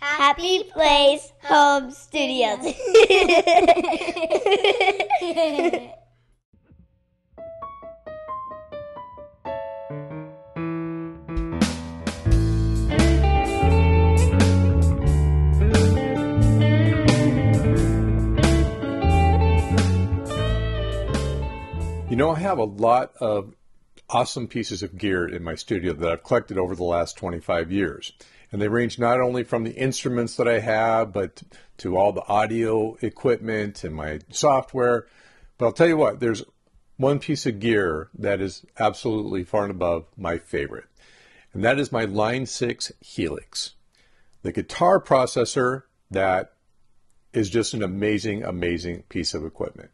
Happy Place Home Studios. You know, I have a lot of awesome pieces of gear in my studio that I've collected over the last 25 years. And they range not only from the instruments that I have, but to all the audio equipment and my software. But I'll tell you what, there's one piece of gear that is absolutely far and above my favorite. And that is my Line 6 Helix, the guitar processor that is just an amazing, amazing piece of equipment.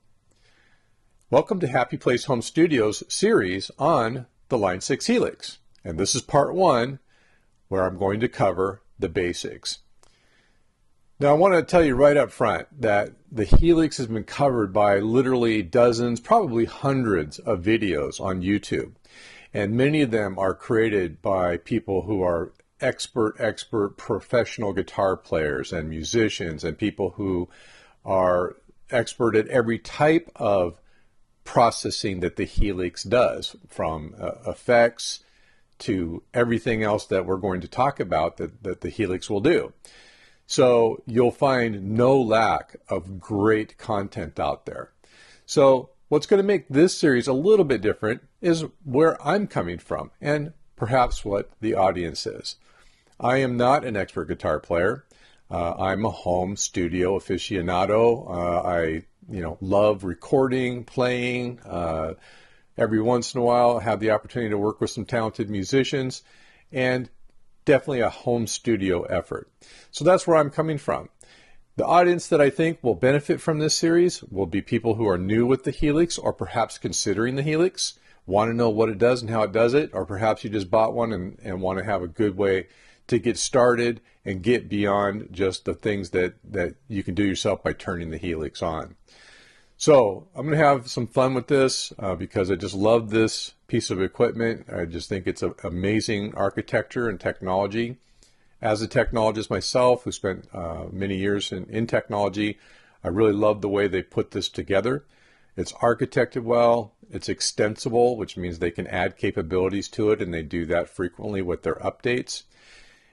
Welcome to Happy Place Home Studios series on the Line 6 Helix. And this is part one where I'm going to cover the basics. Now, I want to tell you right up front that the Helix has been covered by literally dozens, probably hundreds of videos on YouTube. And many of them are created by people who are expert, expert professional guitar players and musicians and people who are expert at every type of processing that the Helix does, from uh, effects to everything else that we're going to talk about that, that the Helix will do. So you'll find no lack of great content out there. So what's going to make this series a little bit different is where I'm coming from and perhaps what the audience is. I am not an expert guitar player. Uh, I'm a home studio aficionado. Uh, I you know, love recording, playing. Uh, every once in a while, have the opportunity to work with some talented musicians, and definitely a home studio effort. So that's where I'm coming from. The audience that I think will benefit from this series will be people who are new with the Helix or perhaps considering the Helix, want to know what it does and how it does it, or perhaps you just bought one and, and want to have a good way to get started and get beyond just the things that, that you can do yourself by turning the Helix on. So I'm going to have some fun with this uh, because I just love this piece of equipment. I just think it's an amazing architecture and technology. As a technologist myself, who spent uh, many years in, in technology, I really love the way they put this together. It's architected well, it's extensible, which means they can add capabilities to it, and they do that frequently with their updates.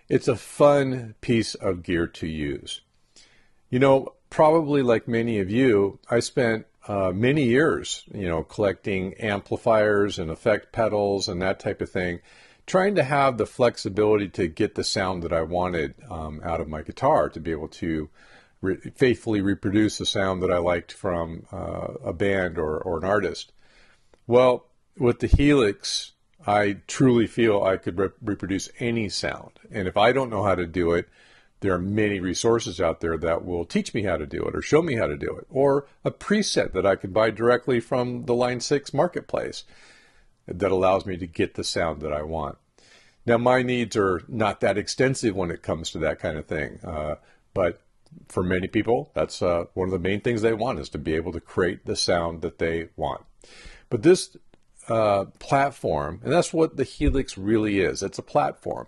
It's a fun piece of gear to use. You know, probably like many of you, I spent uh, many years, you know, collecting amplifiers and effect pedals and that type of thing, trying to have the flexibility to get the sound that I wanted um, out of my guitar to be able to re- faithfully reproduce the sound that I liked from uh, a band or, or an artist. Well, with the Helix, I truly feel I could re- reproduce any sound. And if I don't know how to do it, there are many resources out there that will teach me how to do it or show me how to do it, or a preset that I could buy directly from the Line 6 marketplace that allows me to get the sound that I want. Now, my needs are not that extensive when it comes to that kind of thing, uh, but for many people, that's uh, one of the main things they want is to be able to create the sound that they want. But this uh, platform, and that's what the Helix really is. It's a platform.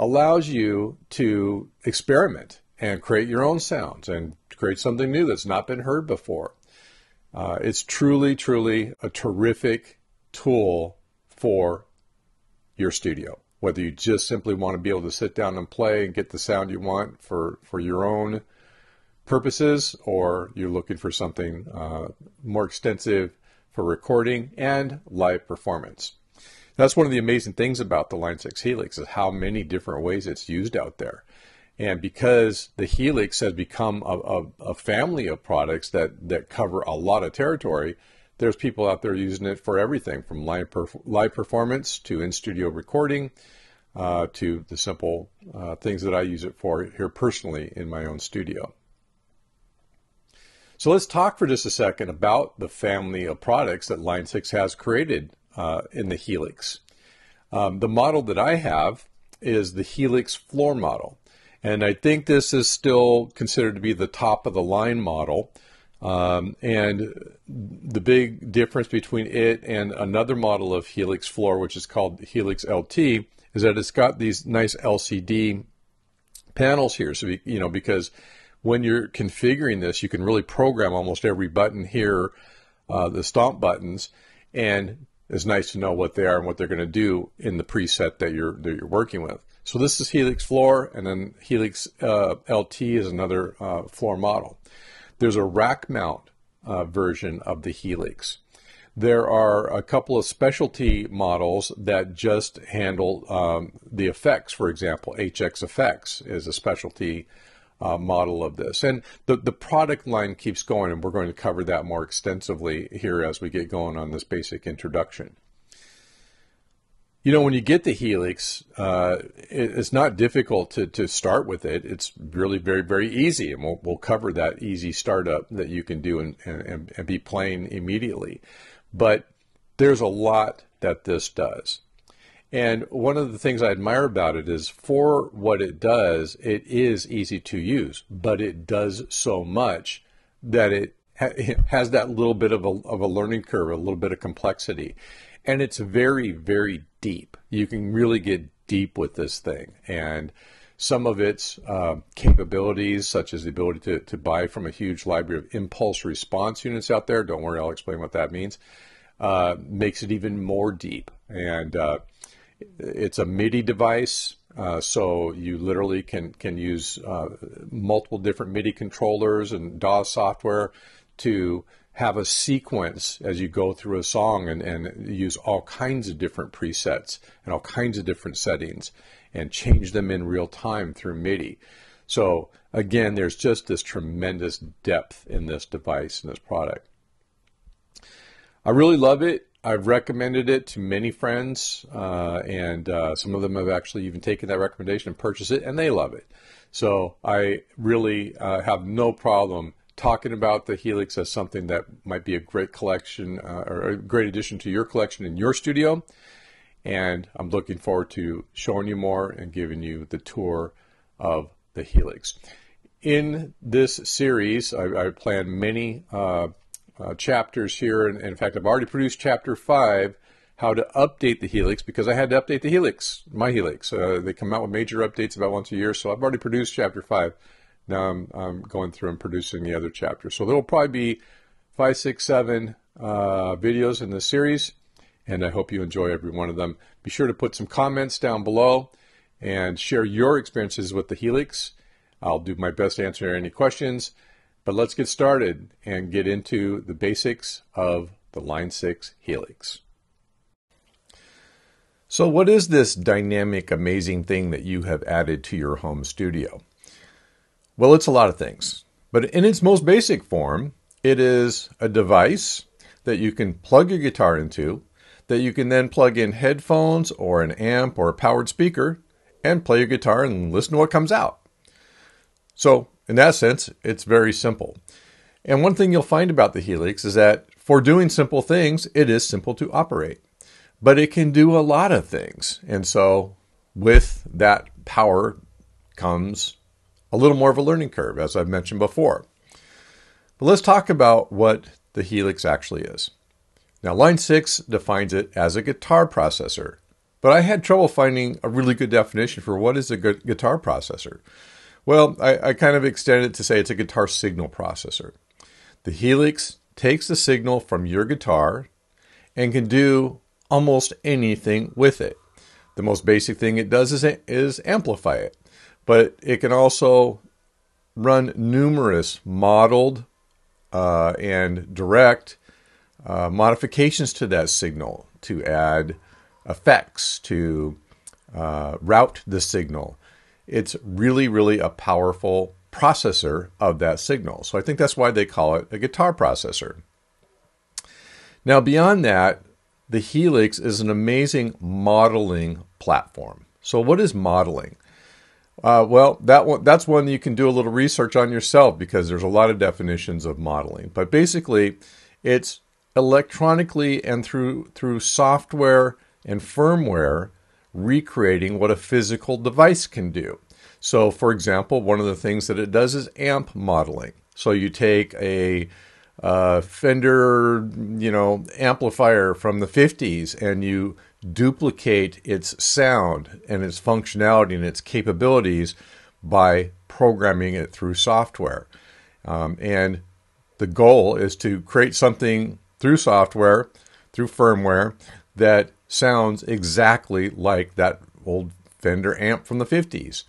Allows you to experiment and create your own sounds and create something new that's not been heard before. Uh, it's truly, truly a terrific tool for your studio. Whether you just simply want to be able to sit down and play and get the sound you want for, for your own purposes, or you're looking for something uh, more extensive for recording and live performance. That's one of the amazing things about the Line 6 Helix is how many different ways it's used out there. And because the Helix has become a, a, a family of products that, that cover a lot of territory, there's people out there using it for everything from live, perf- live performance to in studio recording uh, to the simple uh, things that I use it for here personally in my own studio. So let's talk for just a second about the family of products that Line 6 has created uh, in the Helix. Um, the model that I have is the Helix floor model. And I think this is still considered to be the top of the line model. Um, and the big difference between it and another model of Helix floor, which is called Helix LT, is that it's got these nice LCD panels here. So, you know, because when you're configuring this, you can really program almost every button here, uh, the stomp buttons, and it's nice to know what they are and what they're going to do in the preset that you're that you're working with. So this is Helix floor, and then Helix uh, LT is another uh, floor model. There's a rack mount uh, version of the Helix. There are a couple of specialty models that just handle um, the effects. For example, HX Effects is a specialty uh, model of this. And the, the product line keeps going, and we're going to cover that more extensively here as we get going on this basic introduction. You know, when you get the Helix, uh, it, it's not difficult to, to start with it. It's really very, very easy. And we'll, we'll cover that easy startup that you can do and, and, and be playing immediately. But there's a lot that this does. And one of the things I admire about it is for what it does, it is easy to use, but it does so much that it, ha- it has that little bit of a, of a learning curve, a little bit of complexity. And it's very, very deep. You can really get deep with this thing. And some of its uh, capabilities, such as the ability to, to buy from a huge library of impulse response units out there, don't worry, I'll explain what that means, uh, makes it even more deep. And uh, it's a MIDI device, uh, so you literally can can use uh, multiple different MIDI controllers and DAW software to have a sequence as you go through a song and, and use all kinds of different presets and all kinds of different settings and change them in real time through MIDI. So again, there's just this tremendous depth in this device and this product. I really love it. I've recommended it to many friends, uh, and uh, some of them have actually even taken that recommendation and purchased it, and they love it. So I really uh, have no problem talking about the Helix as something that might be a great collection uh, or a great addition to your collection in your studio. And I'm looking forward to showing you more and giving you the tour of the Helix. In this series, I, I plan many uh, chapters here. And, in fact, I've already produced chapter five, how to update the Helix, because I had to update the Helix, my Helix. Uh, they come out with major updates about once a year. So I've already produced chapter five. Now I'm, I'm going through and producing the other chapters. So there will probably be five, six, seven uh, videos in this series. And I hope you enjoy every one of them. Be sure to put some comments down below and share your experiences with the Helix. I'll do my best to answer any questions. But let's get started and get into the basics of the Line 6 Helix. So, what is this dynamic, amazing thing that you have added to your home studio? Well, it's a lot of things. But in its most basic form, it is a device that you can plug your guitar into, that you can then plug in headphones or an amp or a powered speaker and play your guitar and listen to what comes out. So, in that sense, it's very simple. And one thing you'll find about the Helix is that for doing simple things, it is simple to operate. But it can do a lot of things. And so with that power comes a little more of a learning curve, as I've mentioned before. But let's talk about what the Helix actually is. Now, Line 6 defines it as a guitar processor, but I had trouble finding a really good definition for what is a good guitar processor. Well, I, I kind of extend it to say it's a guitar signal processor. The Helix takes the signal from your guitar and can do almost anything with it. The most basic thing it does is, is amplify it, but it can also run numerous modeled uh, and direct uh, modifications to that signal to add effects, to uh, route the signal, it's really, really a powerful processor of that signal. So I think that's why they call it a guitar processor. Now, beyond that, the Helix is an amazing modeling platform. So, what is modeling? Uh, well, that one, that's one you can do a little research on yourself because there's a lot of definitions of modeling. But basically, it's electronically and through through software and firmware recreating what a physical device can do. So, for example, one of the things that it does is amp modeling. So you take a uh, Fender, you know, amplifier from the 50s and you duplicate its sound and its functionality and its capabilities, by programming it through software. Um, and the goal is to create something through software, through firmware, that sounds exactly like that old Fender amp from the 50s.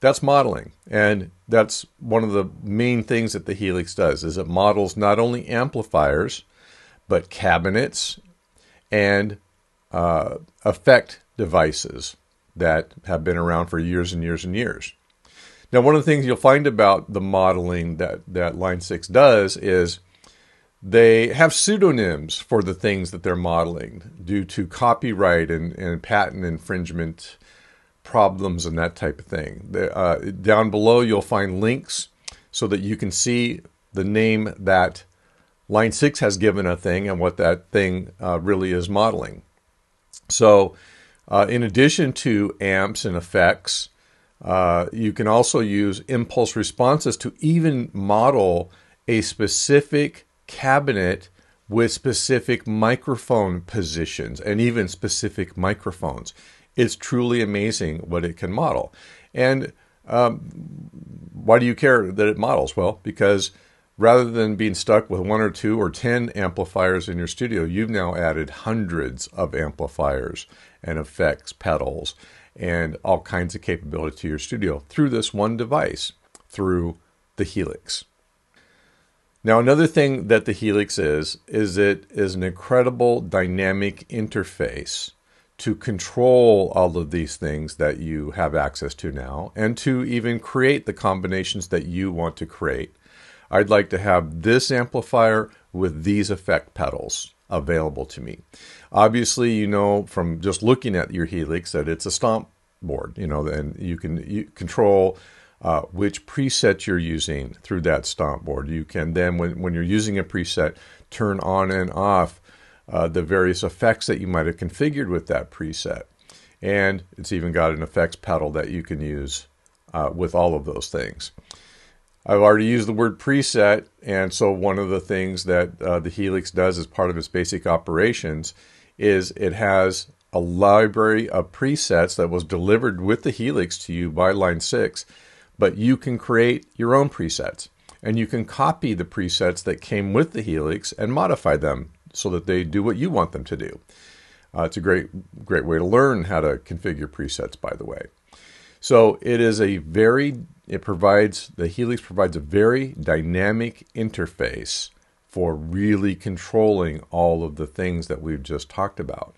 That's modeling. And that's one of the main things that the Helix does is it models not only amplifiers, but cabinets and uh, effect devices that have been around for years and years and years. Now, one of the things you'll find about the modeling that, that Line 6 does is they have pseudonyms for the things that they're modeling due to copyright and, and patent infringement problems and that type of thing. Uh, down below, you'll find links so that you can see the name that Line 6 has given a thing and what that thing uh, really is modeling. So, uh, in addition to amps and effects, uh, you can also use impulse responses to even model a specific cabinet with specific microphone positions and even specific microphones. It's truly amazing what it can model. And um, why do you care that it models? Well, because rather than being stuck with one or two or ten amplifiers in your studio, you've now added hundreds of amplifiers and effects, pedals, and all kinds of capability to your studio through this one device, through the Helix. Now, another thing that the Helix is, is it is an incredible dynamic interface to control all of these things that you have access to now and to even create the combinations that you want to create. I'd like to have this amplifier with these effect pedals available to me. Obviously, you know from just looking at your Helix that it's a stomp board, you know, and you can you control uh, which preset you're using through that stomp board. You can then, when, when you're using a preset, turn on and off uh, the various effects that you might have configured with that preset. And it's even got an effects pedal that you can use uh, with all of those things. I've already used the word preset, and so one of the things that uh, the Helix does as part of its basic operations is it has a library of presets that was delivered with the Helix to you by Line 6, but you can create your own presets. And you can copy the presets that came with the Helix and modify them so that they do what you want them to do. Uh, it's a great, great way to learn how to configure presets, by the way. So it is a very, it provides, the Helix provides a very dynamic interface for really controlling all of the things that we've just talked about.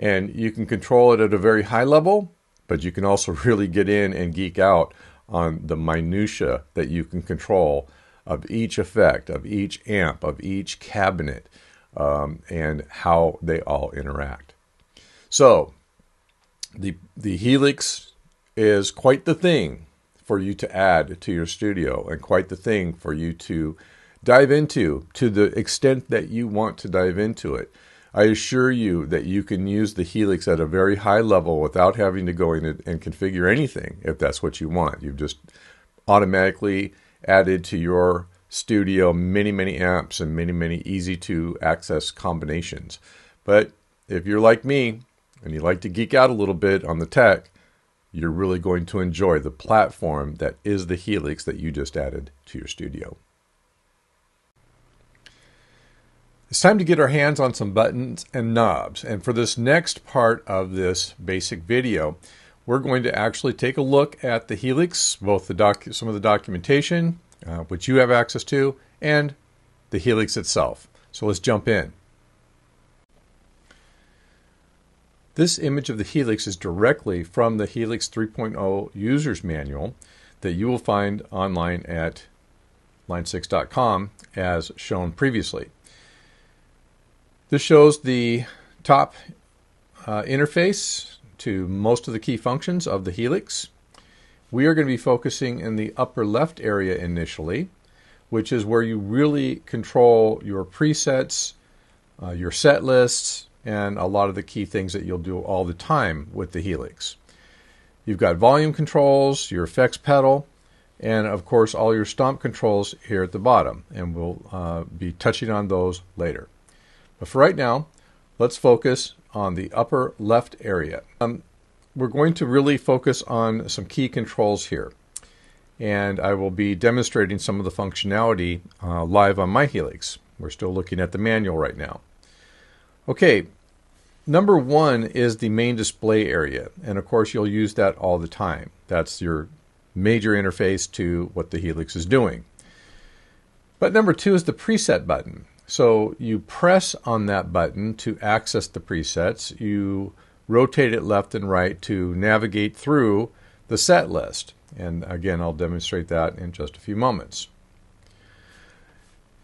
And you can control it at a very high level, but you can also really get in and geek out on the minutia that you can control of each effect, of each amp, of each cabinet, um, and how they all interact. So, the the Helix is quite the thing for you to add to your studio, and quite the thing for you to dive into to the extent that you want to dive into it. I assure you that you can use the Helix at a very high level without having to go in and configure anything if that's what you want. You've just automatically added to your studio many, many amps and many, many easy to access combinations. But if you're like me and you like to geek out a little bit on the tech, you're really going to enjoy the platform that is the Helix that you just added to your studio. It's time to get our hands on some buttons and knobs. And for this next part of this basic video, we're going to actually take a look at the Helix, both the some of the documentation, uh, which you have access to, and the Helix itself. So let's jump in. This image of the Helix is directly from the Helix 3.0 user's manual that you will find online at line6.com as shown previously. This shows the top uh, interface to most of the key functions of the Helix. We are going to be focusing in the upper left area initially, which is where you really control your presets, uh, your set lists, and a lot of the key things that you'll do all the time with the Helix. You've got volume controls, your effects pedal, and of course all your stomp controls here at the bottom, and we'll uh, be touching on those later. But for right now, let's focus on the upper left area. Um, we're going to really focus on some key controls here. and I will be demonstrating some of the functionality uh, live on my Helix. We're still looking at the manual right now. Okay, number one is the main display area, and of course you'll use that all the time. That's your major interface to what the Helix is doing. But number two is the preset button. So you press on that button to access the presets. You rotate it left and right to navigate through the set list. And again, I'll demonstrate that in just a few moments.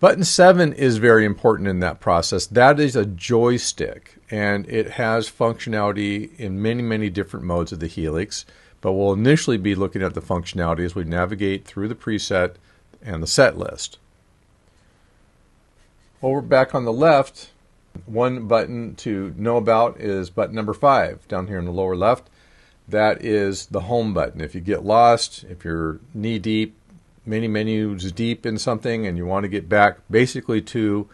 Button 7 is very important in that process. That is a joystick, and it has functionality in many, many different modes of the Helix. But we'll initially be looking at the functionality as we navigate through the preset and the set list. Over back on the left, one button to know about is button number 5 down here in the lower left that is the home button. If you get lost, if you're knee deep, many menus deep in something, and you want to get back basically to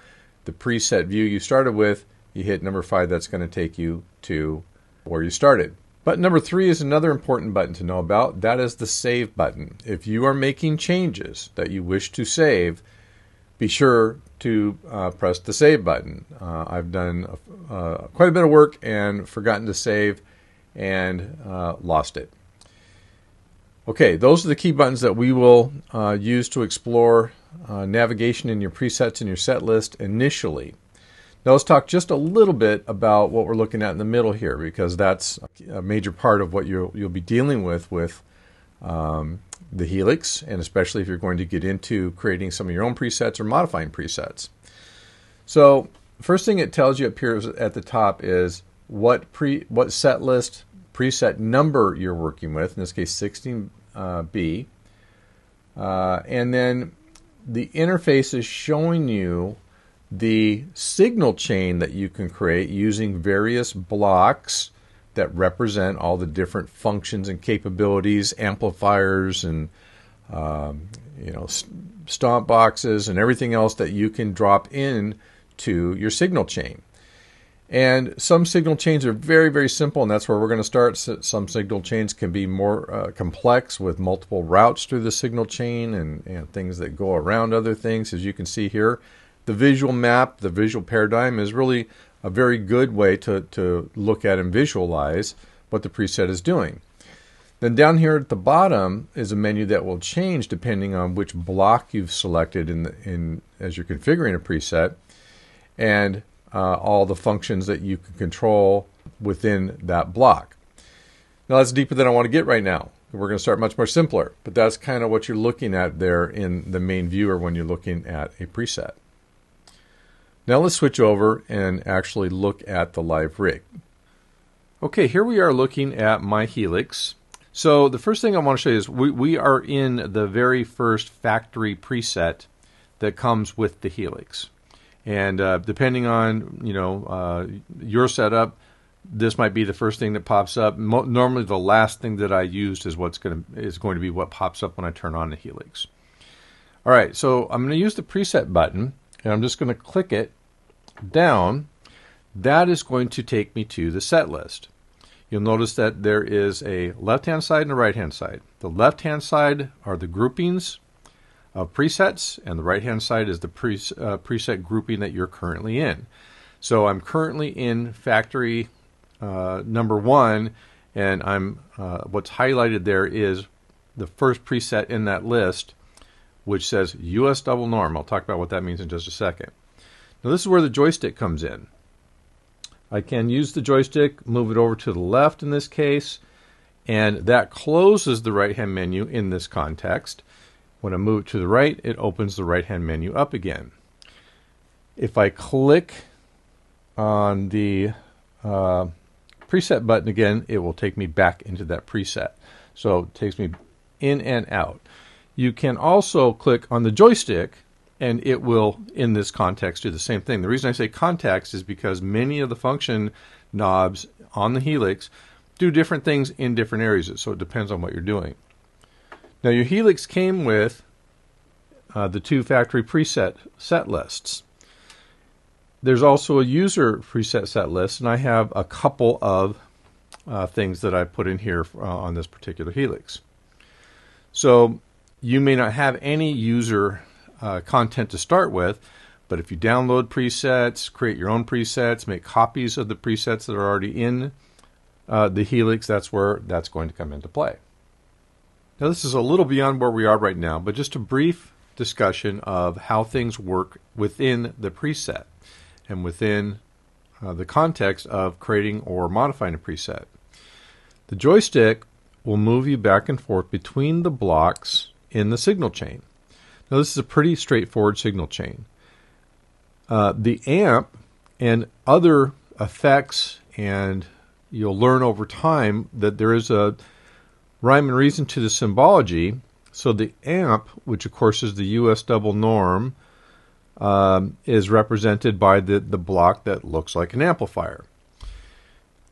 the preset view you started with, you hit number five. That's going to take you to where you started. Button number three is another important button to know about. That is the save button. If you are making changes that you wish to save, be sure to uh, press the save button. Uh, I've done uh, quite a bit of work and forgotten to save and uh, lost it. Okay, those are the key buttons that we will uh, use to explore uh, navigation in your presets and your set list initially. Now let's talk just a little bit about what we're looking at in the middle here because that's a major part of what you'll, you'll be dealing with with um, the Helix and especially if you're going to get into creating some of your own presets or modifying presets. So first thing it tells you up here at the top is what pre what set list preset number you're working with, in this case 16B, uh, and then the interface is showing you the signal chain that you can create using various blocks that represent all the different functions and capabilities, amplifiers and um, you know stomp boxes and everything else that you can drop in to your signal chain. And some signal chains are very, very simple, and that's where we're going to start. Some signal chains can be more uh, complex with multiple routes through the signal chain and, and things that go around other things. As you can see here, the visual map, the visual paradigm is really a very good way to, to look at and visualize what the preset is doing. Then down here at the bottom is a menu that will change depending on which block you've selected in, the, in as you're configuring a preset. And uh, all the functions that you can control within that block. Now that's deeper than I want to get right now. We're going to start much more simpler, but that's kind of what you're looking at there in the main viewer when you're looking at a preset. Now let's switch over and actually look at the live rig. Okay, here we are looking at my Helix. So the first thing I want to show you is we, we are in the very first factory preset that comes with the Helix. And uh, depending on you know uh, your setup, this might be the first thing that pops up. Mo- normally, the last thing that I used is what's going to is going to be what pops up when I turn on the Helix. All right, so I'm going to use the preset button, and I'm just going to click it down. That is going to take me to the set list. You'll notice that there is a left-hand side and a right-hand side. The left-hand side are the groupings of presets, and the right hand side is the pre, uh, preset grouping that you're currently in. So I'm currently in factory uh, number one, and I'm uh, what's highlighted there is the first preset in that list, which says US double norm. I'll talk about what that means in just a second. Now this is where the joystick comes in. I can use the joystick, move it over to the left in this case, and that closes the right hand menu in this context. When I move it to the right, it opens the right hand menu up again. If I click on the uh, preset button again, it will take me back into that preset. So it takes me in and out. You can also click on the joystick and it will, in this context, do the same thing. The reason I say context is because many of the function knobs on the Helix do different things in different areas, so it depends on what you're doing. Now your Helix came with uh, the two factory preset set lists. There's also a user preset set list, and I have a couple of uh, things that I put in here uh, on this particular Helix. So you may not have any user uh, content to start with, but if you download presets, create your own presets, make copies of the presets that are already in uh, the Helix, that's where that's going to come into play. Now, this is a little beyond where we are right now, but just a brief discussion of how things work within the preset and within uh, the context of creating or modifying a preset. The joystick will move you back and forth between the blocks in the signal chain. Now, this is a pretty straightforward signal chain. Uh, the amp and other effects, and you'll learn over time that there is a rhyme and reason to the symbology. So the amp, which of course is the US double norm, um, is represented by the, the block that looks like an amplifier.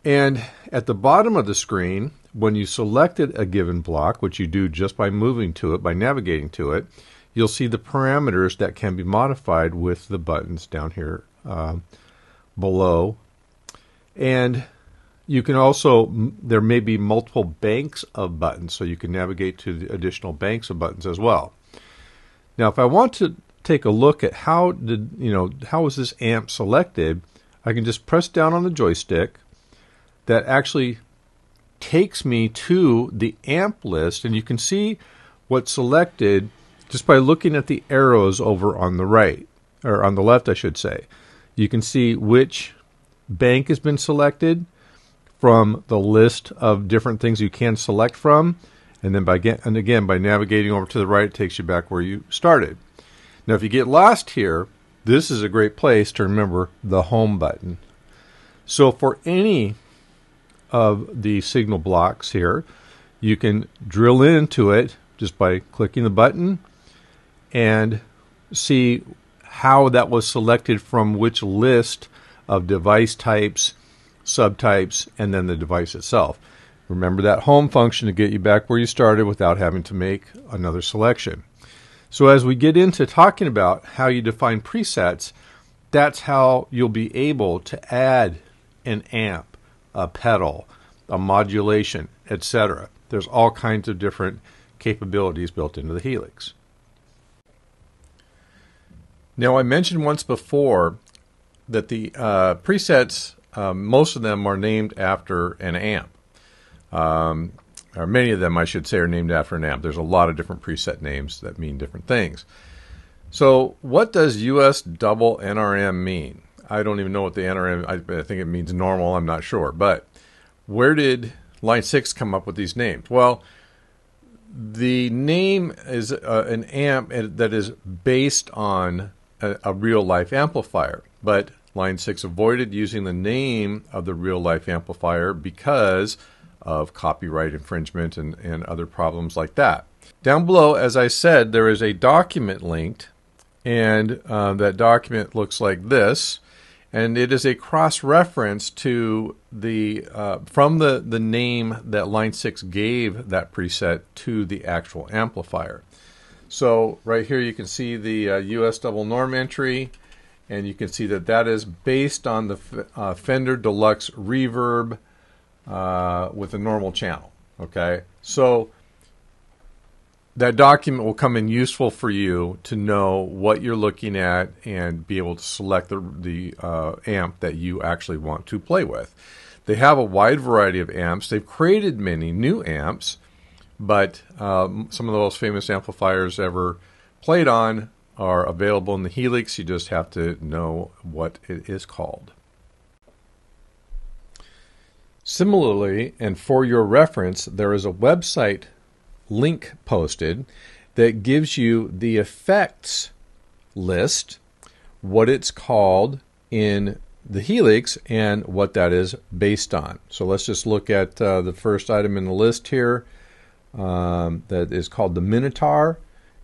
And at the bottom of the screen, when you selected a given block, which you do just by moving to it, by navigating to it, you'll see the parameters that can be modified with the buttons down here uh, below. And you can also, there may be multiple banks of buttons, so you can navigate to the additional banks of buttons as well. Now, if I want to take a look at how did, you know, how was this amp selected, I can just press down on the joystick. That actually takes me to the amp list, and you can see what's selected just by looking at the arrows over on the right, or on the left, I should say. You can see which bank has been selected from the list of different things you can select from. And then by get, and again by navigating over to the right, it takes you back where you started. Now, if you get lost here, this is a great place to remember the home button. So for any of the signal blocks here, you can drill into it just by clicking the button and see how that was selected from which list of device types subtypes, and then the device itself. Remember that home function to get you back where you started without having to make another selection. So, as we get into talking about how you define presets, that's how you'll be able to add an amp, a pedal, a modulation, etc. There's all kinds of different capabilities built into the Helix. Now, I mentioned once before that the uh, presets um, most of them are named after an amp. Um, or many of them, I should say, are named after an amp. There's a lot of different preset names that mean different things. So, what does US double NRM mean? I don't even know what the NRM. I, I think it means normal. I'm not sure, but where did Line Six come up with these names? Well, the name is uh, an amp that is based on a, a real life amplifier, but Line 6 avoided using the name of the real life amplifier because of copyright infringement and, and other problems like that. Down below, as I said, there is a document linked, and uh, that document looks like this. And it is a cross reference to the uh, from the, the name that Line 6 gave that preset to the actual amplifier. So, right here you can see the uh, US double norm entry and you can see that that is based on the uh, Fender Deluxe Reverb uh, with a normal channel. Okay, so that document will come in useful for you to know what you're looking at and be able to select the, the uh, amp that you actually want to play with. They have a wide variety of amps. They've created many new amps, but um, some of the most famous amplifiers ever played on are available in the Helix. You just have to know what it is called. Similarly, and for your reference, there is a website link posted that gives you the effects list, what it's called in the Helix, and what that is based on. So let's just look at uh, the first item in the list here um, that is called the Minotaur,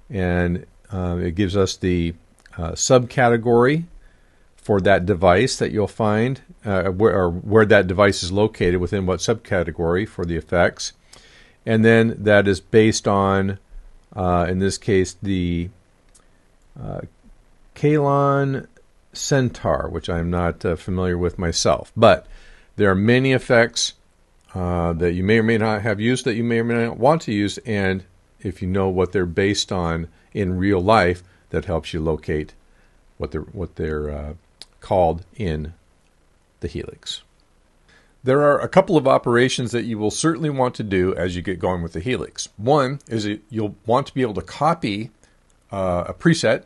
and uh, it gives us the uh, subcategory for that device that you'll find, uh, where, or where that device is located within what subcategory for the effects. And then that is based on, uh, in this case, the uh, Klon Centaur, which I'm not uh, familiar with myself. But there are many effects uh, that you may or may not have used that you may or may not want to use, and if you know what they're based on in real life, that helps you locate what they're what they're uh, called in the helix. There are a couple of operations that you will certainly want to do as you get going with the helix. One is that you'll want to be able to copy uh, a preset,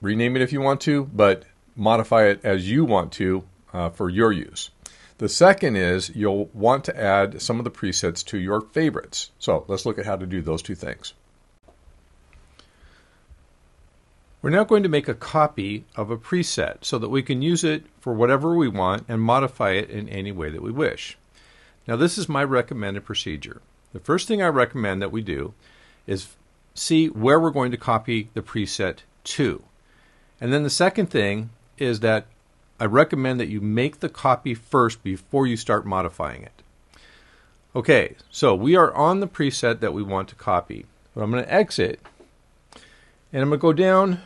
rename it if you want to, but modify it as you want to uh, for your use. The second is you'll want to add some of the presets to your favorites. So let's look at how to do those two things. We're now going to make a copy of a preset so that we can use it for whatever we want and modify it in any way that we wish. Now this is my recommended procedure. The first thing I recommend that we do is see where we're going to copy the preset to. And then the second thing is that I recommend that you make the copy first before you start modifying it. Okay, so we are on the preset that we want to copy. But I'm going to exit and I'm going to go down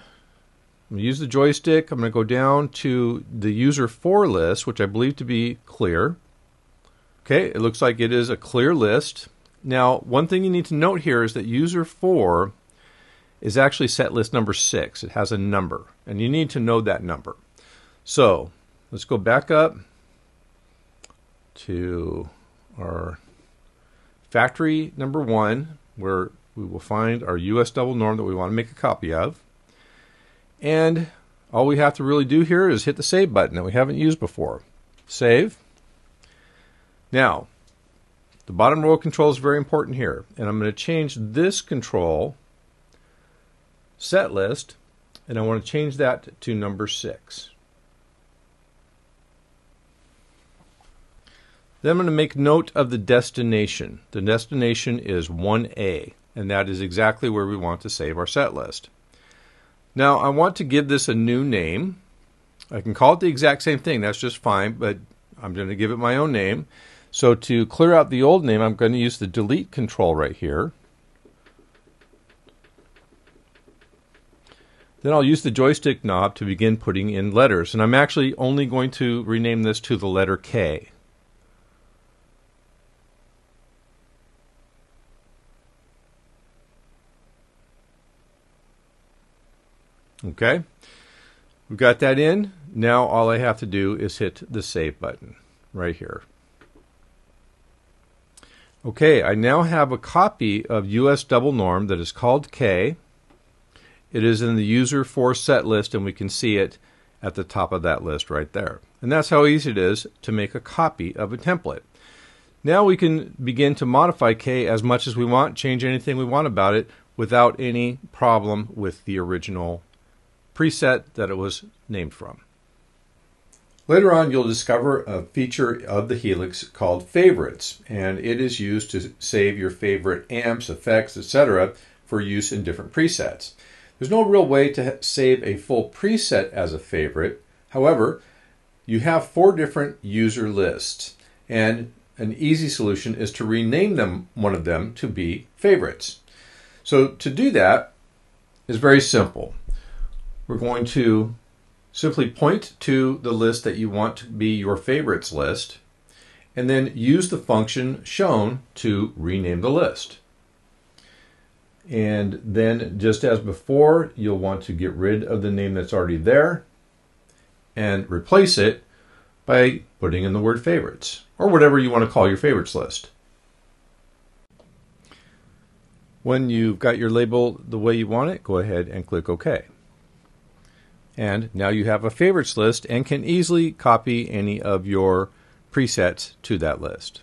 I'm going to use the joystick. I'm going to go down to the user four list, which I believe to be clear. Okay, it looks like it is a clear list. Now, one thing you need to note here is that user four is actually set list number six. It has a number, and you need to know that number. So let's go back up to our factory number one, where we will find our US double norm that we want to make a copy of. And all we have to really do here is hit the save button that we haven't used before. Save. Now, the bottom row control is very important here. And I'm going to change this control set list and I want to change that to number 6. Then I'm going to make note of the destination. The destination is 1A, and that is exactly where we want to save our set list. Now I want to give this a new name. I can call it the exact same thing, that's just fine, but I'm going to give it my own name. So to clear out the old name, I'm going to use the delete control right here. Then I'll use the joystick knob to begin putting in letters. And I'm actually only going to rename this to the letter K. Okay, we've got that in. Now all I have to do is hit the save button right here. Okay, I now have a copy of US double norm that is called K. It is in the user four set list and we can see it at the top of that list right there. And that's how easy it is to make a copy of a template. Now we can begin to modify K as much as we want, change anything we want about it without any problem with the original preset that it was named from. Later on, you'll discover a feature of the Helix called Favorites, and it is used to save your favorite amps, effects, etc. for use in different presets. There's no real way to save a full preset as a favorite. However, you have four different user lists, and an easy solution is to rename them one of them to be favorites. So to do that is very simple we're going to simply point to the list that you want to be your favorites list and then use the function shown to rename the list. And then just as before, you'll want to get rid of the name that's already there and replace it by putting in the word favorites or whatever you want to call your favorites list. When you've got your label the way you want it, go ahead and click OK. And now you have a favorites list and can easily copy any of your presets to that list.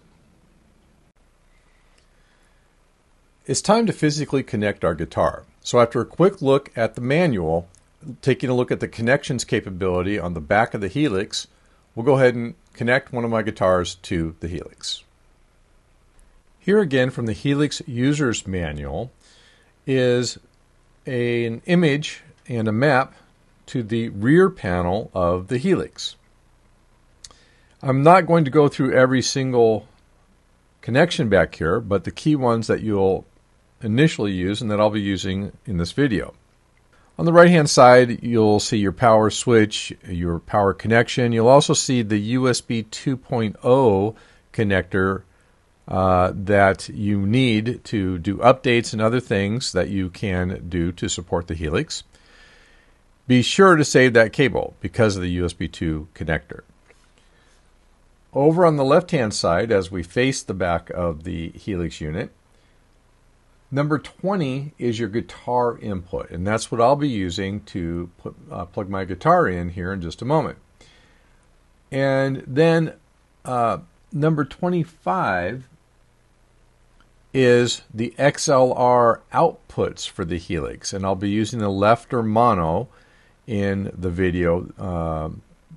It's time to physically connect our guitar. So after a quick look at the manual, taking a look at the connections capability on the back of the Helix, we'll go ahead and connect one of my guitars to the Helix. Here again from the Helix User's Manual is an image and a map to the rear panel of the Helix. I'm not going to go through every single connection back here, but the key ones that you'll initially use and that I'll be using in this video. On the right hand side, you'll see your power switch, your power connection. You'll also see the USB 2.0 connector uh, that you need to do updates and other things that you can do to support the Helix, be sure to save that cable because of the USB 2 connector. Over on the left hand side, as we face the back of the Helix unit, number 20 is your guitar input, and that's what I'll be using to put, uh, plug my guitar in here in just a moment. And then uh, number 25 is the XLR outputs for the Helix, and I'll be using the left or mono in the video uh,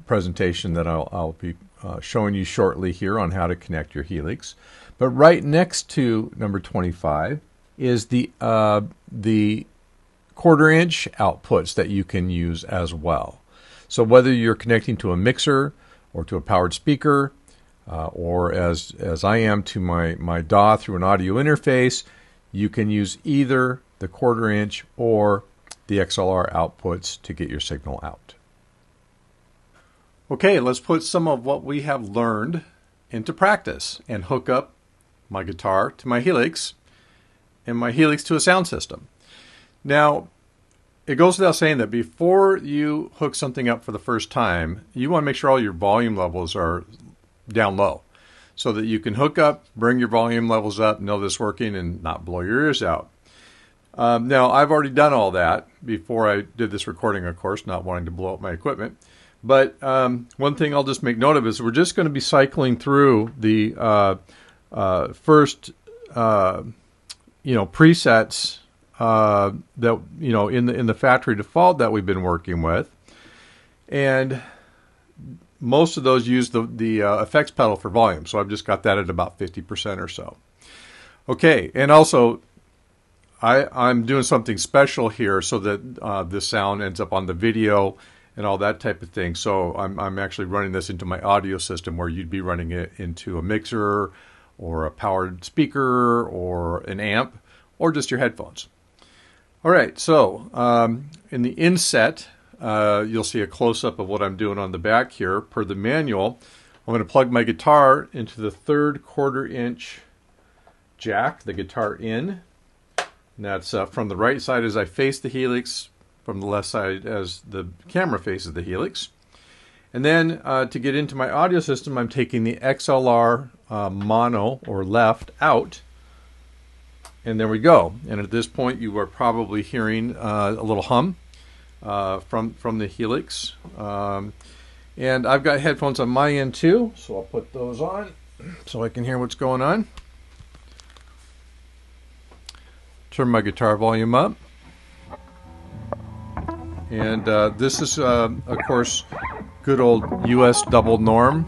presentation that I'll, I'll be uh, showing you shortly here on how to connect your Helix. But right next to number 25 is the uh, the quarter inch outputs that you can use as well. So whether you're connecting to a mixer or to a powered speaker, uh, or as as I am to my my DAW through an audio interface, you can use either the quarter inch or the XLR outputs to get your signal out. Okay, let's put some of what we have learned into practice and hook up my guitar to my Helix and my Helix to a sound system. Now, it goes without saying that before you hook something up for the first time, you want to make sure all your volume levels are down low so that you can hook up, bring your volume levels up, know this working, and not blow your ears out. Um, now, I've already done all that before I did this recording, of course, not wanting to blow up my equipment. But um, one thing I'll just make note of is we're just going to be cycling through the uh, uh, first, uh, you know, presets uh, that you know in the in the factory default that we've been working with, and most of those use the the uh, effects pedal for volume. So I've just got that at about fifty percent or so. Okay, and also I I'm doing something special here so that uh, the sound ends up on the video and all that type of thing. So I'm, I'm actually running this into my audio system where you'd be running it into a mixer or a powered speaker or an amp or just your headphones. All right, so um, in the inset, uh, you'll see a close up of what I'm doing on the back here. Per the manual, I'm going to plug my guitar into the third quarter inch jack, the guitar in. And that's uh, from the right side as I face the Helix, from the left side as the camera faces the Helix. And then uh, to get into my audio system, I'm taking the XLR uh, mono or left out. And there we go. And at this point, you are probably hearing uh, a little hum uh, from, from the Helix. Um, and I've got headphones on my end too, so I'll put those on so I can hear what's going on. Turn my guitar volume up. And uh, this is, uh, of course, good old US double norm.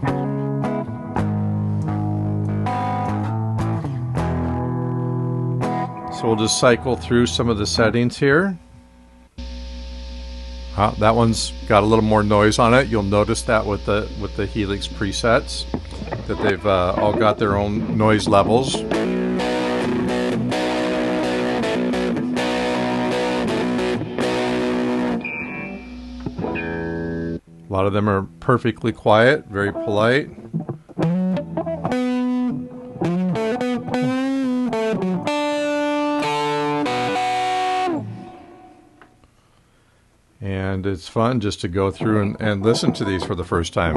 So we'll just cycle through some of the settings here. Uh, that one's got a little more noise on it. You'll notice that with the with the Helix presets that they've uh, all got their own noise levels. Lot of them are perfectly quiet, very polite. And it's fun just to go through and, and listen to these for the first time.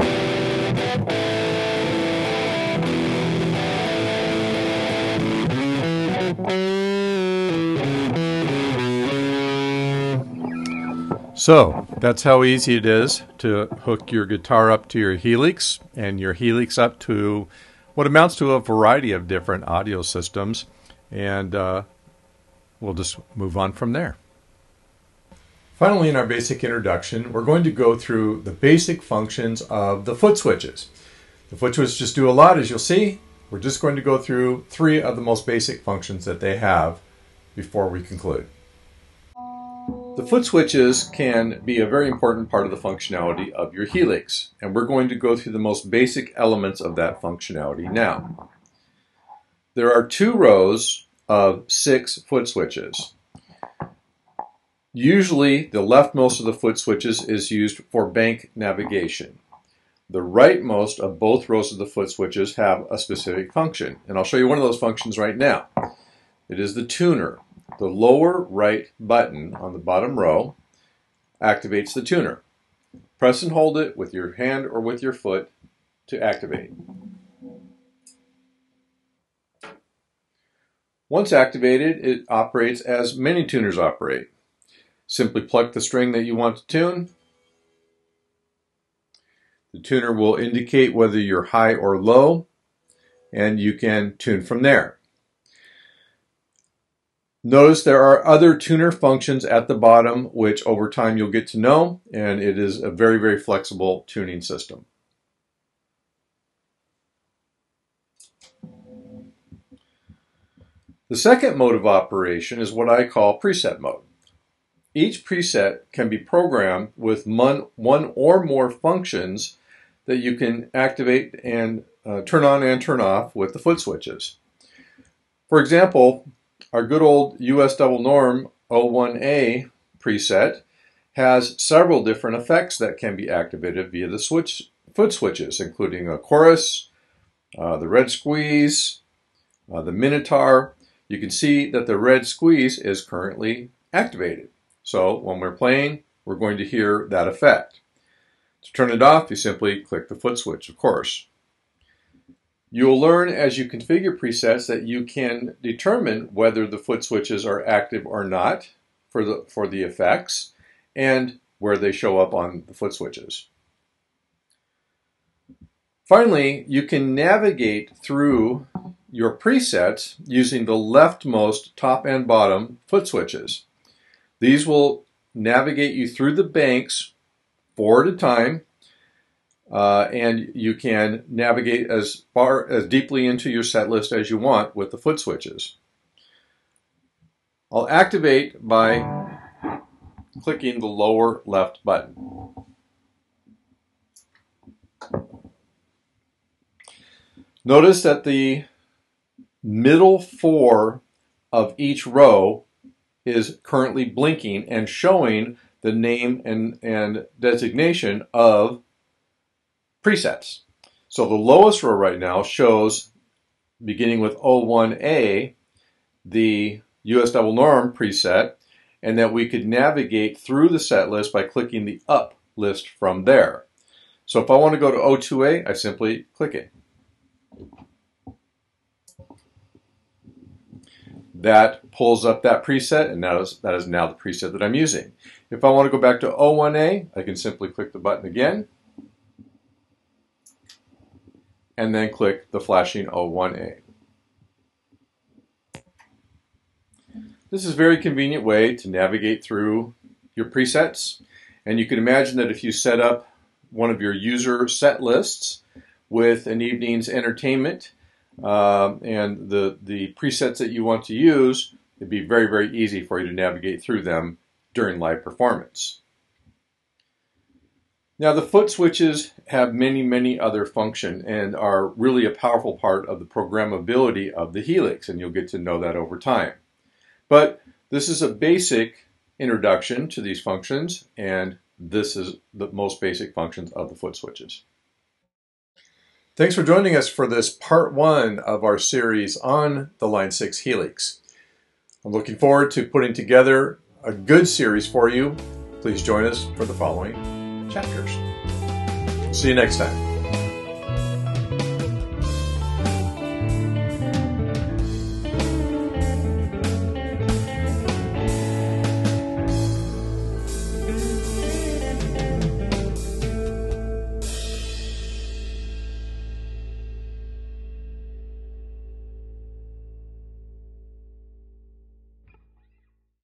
So that's how easy it is to hook your guitar up to your Helix and your Helix up to what amounts to a variety of different audio systems. And uh, we'll just move on from there. Finally, in our basic introduction, we're going to go through the basic functions of the foot switches. The foot switches just do a lot, as you'll see. We're just going to go through three of the most basic functions that they have before we conclude. The foot switches can be a very important part of the functionality of your Helix, and we're going to go through the most basic elements of that functionality now. There are two rows of six foot switches. Usually, the leftmost of the foot switches is used for bank navigation. the rightmost of both rows of the foot switches have a specific function. And I'll show you one of those functions right now. It is the tuner. The lower right button on the bottom row activates the tuner. Press and hold it with your hand or with your foot to activate. Once activated, it operates as many tuners operate. Simply pluck the string that you want to tune. The tuner will indicate whether you're high or low, and you can tune from there. Notice there are other tuner functions at the bottom, which over time you'll get to know, and it is a very, very flexible tuning system. The second mode of operation is what I call preset mode. Each preset can be programmed with one, or more functions that you can activate and uh, turn on and turn off with the foot switches. For example, our good old US double norm 01A preset has several different effects that can be activated via the switch foot switches, including a chorus, uh, the red squeeze, uh, the minotaur. You can see that the red squeeze is currently activated. So when we're playing, we're going to hear that effect. To turn it off, you simply click the foot switch, of course. You'll learn as you configure presets that you can determine whether the foot switches are active or not for the, for the effects and where they show up on the foot switches. Finally, you can navigate through your presets using the leftmost top and bottom foot switches. These will navigate you through the banks four at a time uh, and you can navigate as far as deeply into your set list as you want with the foot switches. I'll activate by clicking the lower left button. Notice that the middle four of each row is currently blinking and showing the name and, and designation of presets. So the lowest row right now shows, beginning with 01A, the US double norm preset, and that we could navigate through the set list by clicking the up list from there. So if I want to go to 02A, I simply click it. That pulls up that preset, and that is, that is now the preset that I'm using. If I want to go back to 01A, I can simply click the button again, and then click the flashing O1A. This is a very convenient way to navigate through your presets. And you can imagine that if you set up one of your user set lists with an evening's entertainment uh, and the, the presets that you want to use, it'd be very, very easy for you to navigate through them during live performance. Now the foot switches have many, many other functions and are really a powerful part of the programmability of the Helix, and you'll get to know that over time. But this is a basic introduction to these functions, and this is the most basic functions of the foot switches. Thanks for joining us for this part one of our series on the Line 6 Helix. I'm looking forward to putting together a good series for you. Please join us for the following chapters. See you next time.